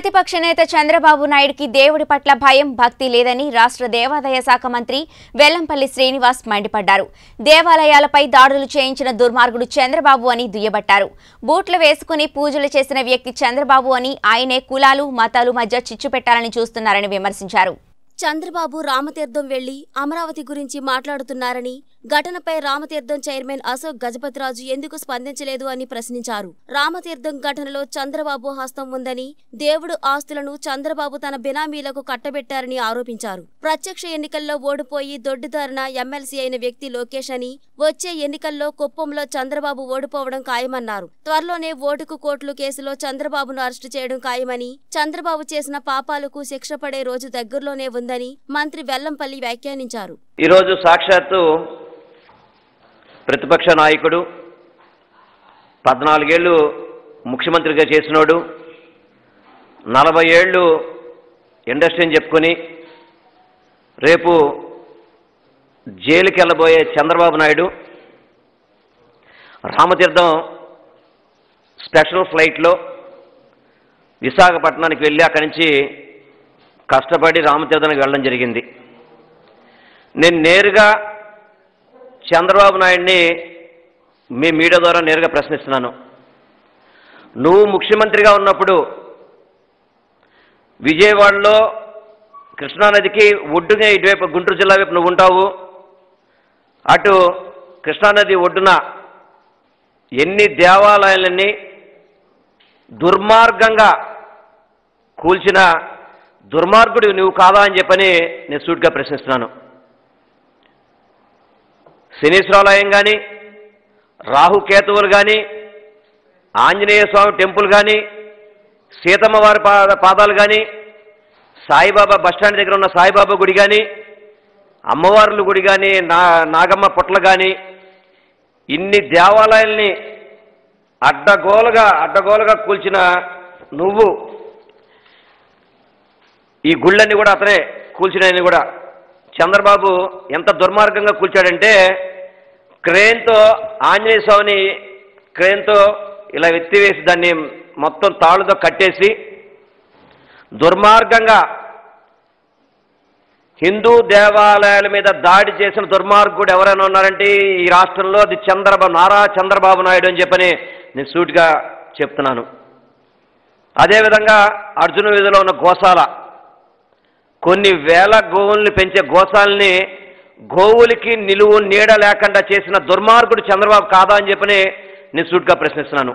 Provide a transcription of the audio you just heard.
ప్రతిపక్ష నేత చంద్రబాబు నాయుడికి దేవుడి పట్ల భయం భక్తి లేదని రాష్ట్ర దేవాదాయ శాఖ మంత్రి వెల్లంపల్లి శ్రీనివాస్ మండిపడ్డారు. దేవాలయాలపై దాడులు చేయించిన దుర్మార్గుడు చంద్రబాబు అని దుయ్యబట్టారు. బూట్లు వేసుకుని పూజలు చేసిన వ్యక్తి చంద్రబాబు అని ఆయనే కులాలు మతాలు మధ్య చిచ్చు పెట్టాలని చూస్తున్నారని విమర్శించారు. చంద్రబాబు రామతీర్థం వెళ్ళి అమరావతి గురించి మాట్లాడుతున్నారని ఘటనపై రామతీర్థం చైర్మన్ అశోక్ గజపతిరాజు ఎందుకు స్పందించలేదు అని ప్రశ్నించారు. రామతీర్థం ఘటనలో చంద్రబాబు హస్తం ఉందని దేవుడు ఆస్తులను చంద్రబాబు తన బినామీలకు కట్టబెట్టారని ఆరోపించారు. ప్రత్యక్ష ఎన్నికల్లో ఓడిపోయి దొడ్డిదారిన ఎమ్మెల్సీ అయిన వ్యక్తి లోకేష్ అని వచ్చే ఎన్నికల్లో కుప్పంలో చంద్రబాబు ఓడిపోవడం ఖాయమన్నారు. త్వరలోనే ఓటుకు కోట్లు కేసులో చంద్రబాబును అరెస్టు చేయడం ఖాయమని చంద్రబాబు చేసిన పాపాలకు శిక్ష పడే రోజు దగ్గరలోనే ఉందని మంత్రి వెల్లంపల్లి వ్యాఖ్యానించారు. ఈరోజు సాక్షాత్తు ప్రతిపక్ష నాయకుడు పద్నాలుగేళ్ళు ముఖ్యమంత్రిగా చేసినోడు నలభై ఏళ్ళు ఇండస్ట్రీని చెప్పుకొని రేపు జైలుకి వెళ్ళబోయే చంద్రబాబు నాయుడు రామతీర్థం స్పెషల్ ఫ్లైట్లో విశాఖపట్నానికి వెళ్ళి అక్కడి నుంచి కష్టపడి రామతీర్థానికి వెళ్ళడం జరిగింది. నేను నేరుగా చంద్రబాబు నాయుడిని మీ మీడియా ద్వారా నేరుగా ప్రశ్నిస్తున్నాను. నువ్వు ముఖ్యమంత్రిగా ఉన్నప్పుడు విజయవాడలో కృష్ణానదికి ఒడ్డునే ఇటువైపు గుంటూరు జిల్లా వైపు నువ్వు ఉంటావు. అటు కృష్ణానది ఒడ్డున ఎన్ని దేవాలయాలన్నీ దుర్మార్గంగా కూల్చిన దుర్మార్గుడు నువ్వు కాదా అని చెప్పని నేను సూటిగా ప్రశ్నిస్తున్నాను. శనీశ్వరాలయం కానీ రాహుకేతువులు కానీ ఆంజనేయ స్వామి టెంపుల్ కానీ సీతమ్మ వారి పాద పాదాలు కానీ సాయిబాబా బస్టాండ్ దగ్గర ఉన్న సాయిబాబా గుడి కానీ అమ్మవార్ల గుడి కానీ నా నాగమ్మ పుట్ల కానీ ఇన్ని దేవాలయాల్ని అడ్డగోలుగా అడ్డగోలుగా కూల్చిన నువ్వు ఈ గుళ్ళన్నీ కూడా అతనే కూల్చినాయని కూడా. చంద్రబాబు ఎంత దుర్మార్గంగా కూల్చాడంటే క్రేన్తో ఆంజనేయ స్వామిని క్రేన్తో ఇలా ఎత్తివేసి దాన్ని మొత్తం తాళ్ళతో కట్టేసి దుర్మార్గంగా హిందూ దేవాలయాల మీద దాడి చేసిన దుర్మార్గుడు ఎవరైనా ఉన్నారంటే ఈ రాష్ట్రంలో అది చంద్రబాబు నారా చంద్రబాబు నాయుడు అని చెప్పని నేను సూటిగా చెప్తున్నాను. అదేవిధంగా అర్జున వీధిలో ఉన్న గోశాల కొన్ని వేల గోవుల్ని పెంచే గోసాలని గోవులకి నిలువు నీడ లేకుండా చేసిన దుర్మార్గుడు చంద్రబాబు కాదా అని చెప్పని నేను సూట్గా ప్రశ్నిస్తున్నాను.